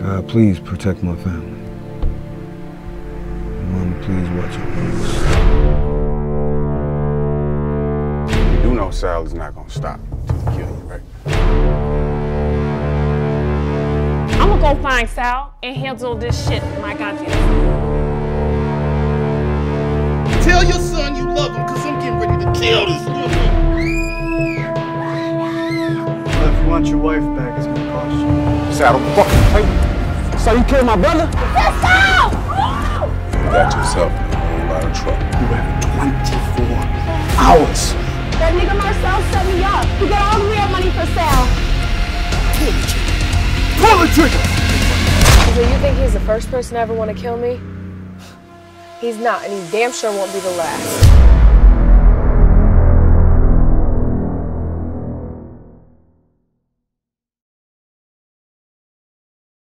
God, please protect my family. Mama, please watch your You do know Sal is not gonna stop until he kill you, right? I'm gonna go find Sal and handle this shit like I did. Tell your son you love him, cause I'm getting ready to kill this woman. Well, if you want your wife back, it's gonna cost you. Sal, don't fucking play with me. So you killed my brother? You got yourself in a whole lot of trouble. You have 24 hours. That nigga Marcel set me up. He got all the real money for Sal. Pull the trigger! So you think he's the first person to ever want to kill me? He's not, and he damn sure won't be the last.